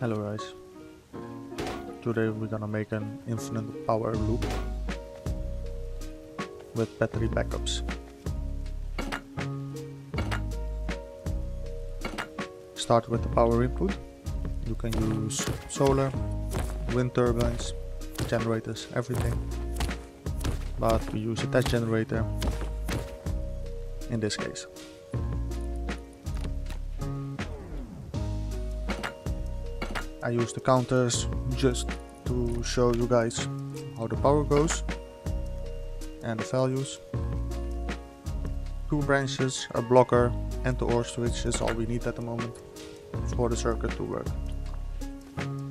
Hello guys. Today we're gonna make an infinite power loop with battery backups. Start with the power input. You can use solar, wind turbines, generators, everything. But we use a test generator in this case. I use the counters just to show you guys how the power goes and the values. Two branches, a blocker and the OR switch is all we need at the moment for the circuit to work.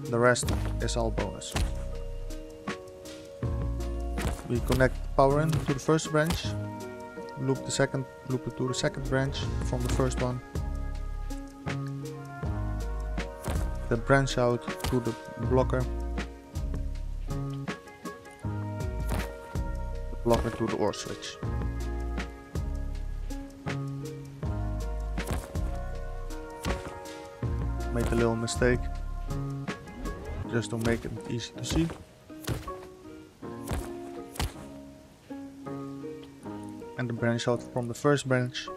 The rest is all bonus. We connect power in to the first branch, loop the second loop it to the second branch from the first one the branch out to the blocker. Blocker to the OR switch. Made a little mistake. Just to make it easy to see. And the branch out from the first branch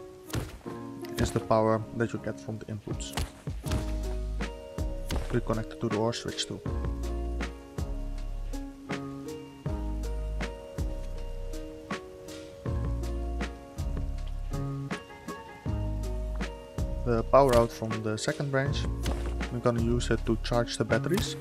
is the power that you get from the inputs we connected to the OR switch too. The power out from the second branch, we're gonna use it to charge the batteries.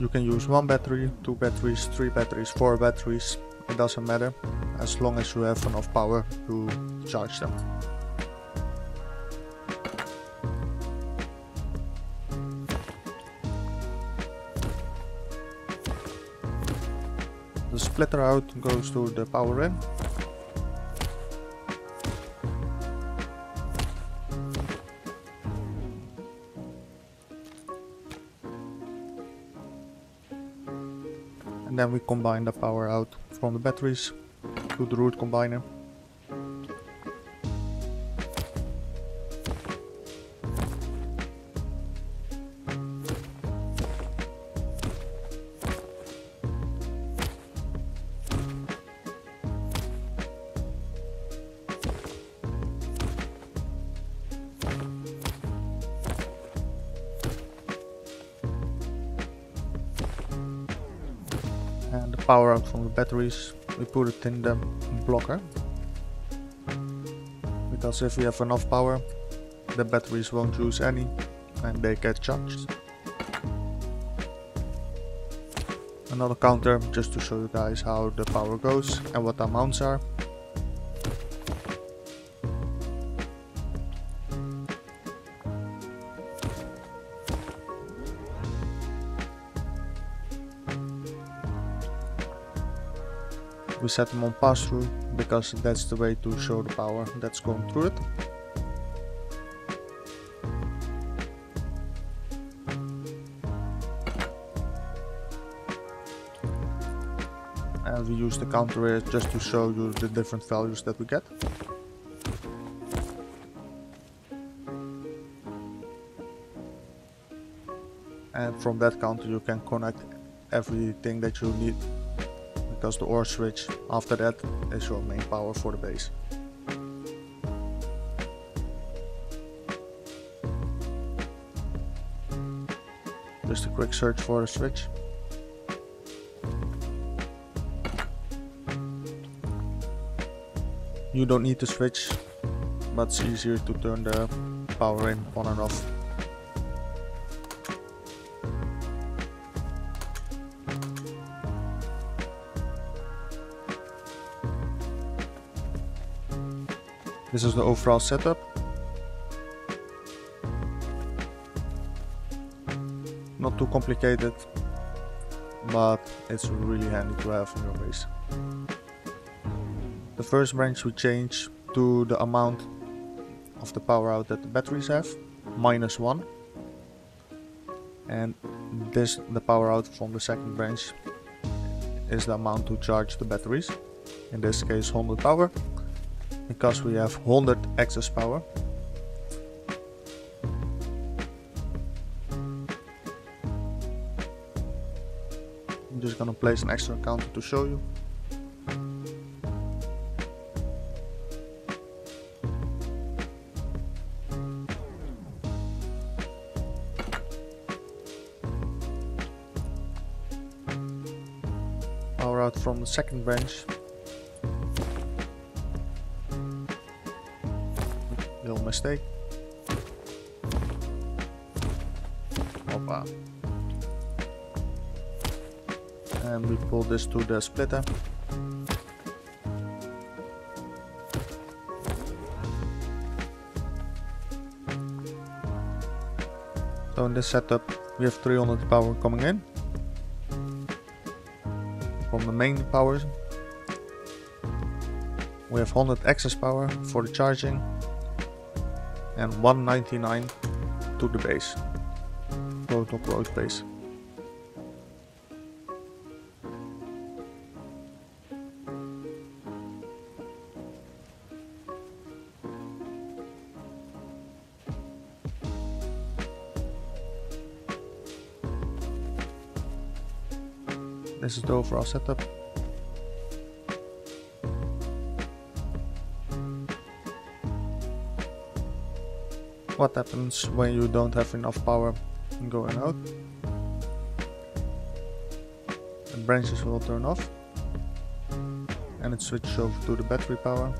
You can use one battery, two batteries, three batteries, four batteries, it doesn't matter, as long as you have enough power to charge them. The splitter out goes to the power in. And then we combine the power out from the batteries to the root combiner. Power out from the batteries we put it in the blocker. Because if we have enough power the batteries won't use any and they get charged. Another counter just to show you guys how the power goes and what the amounts are we set them on pass through because that's the way to show the power that's going through it. And we use the counter here just to show you the different values that we get. And from that counter you can connect everything that you need because the OR switch after that is your main power for the base. Just a quick search for the switch. You don't need to switch, but it's easier to turn the power in on and off This is the overall setup. Not too complicated, but it's really handy to have in your base. The first branch we change to the amount of the power out that the batteries have, minus 1. And this, the power out from the second branch, is the amount to charge the batteries. In this case 100 power because we have 100 access power. I'm just gonna place an extra counter to show you. All right, from the second branch mistake. Hoppa. And we pull this to the splitter. So in this setup we have 300 power coming in from the main power. We have 100 excess power for the charging and 199 to the base, total road base. This is the overall setup. What happens when you don't have enough power going out? The branches will turn off and it switches over to the battery power.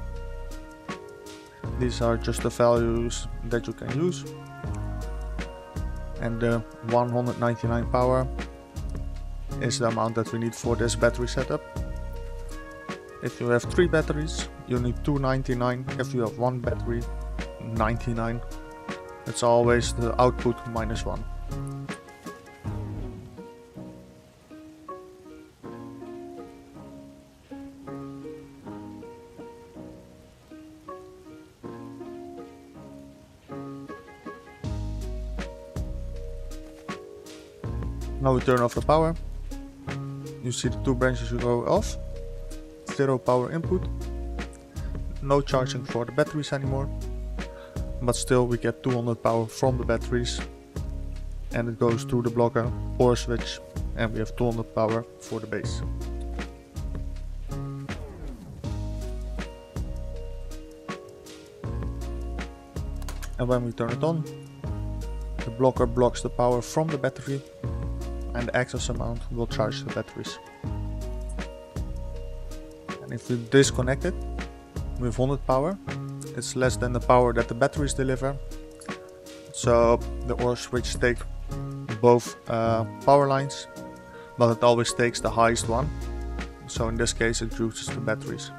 These are just the values that you can use and the 199 power is the amount that we need for this battery setup. If you have three batteries, you need 299. If you have one battery, 99. It's always the output minus one. Now we turn off the power. You see the two branches go off. Zero power input. No charging for the batteries anymore. But still we get 200 power from the batteries. And it goes to the blocker or switch. And we have 200 power for the base. And when we turn it on, the blocker blocks the power from the battery and the excess amount will charge the batteries. And if we disconnect it with 100 power, it's less than the power that the batteries deliver. So the OR switch takes both uh, power lines, but it always takes the highest one. So in this case it uses the batteries.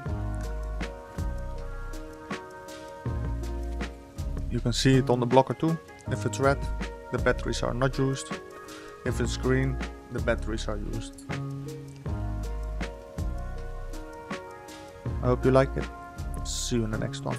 You can see it on the blocker too. If it's red, the batteries are not used. If it's green, the batteries are used. I hope you like it. See you in the next one.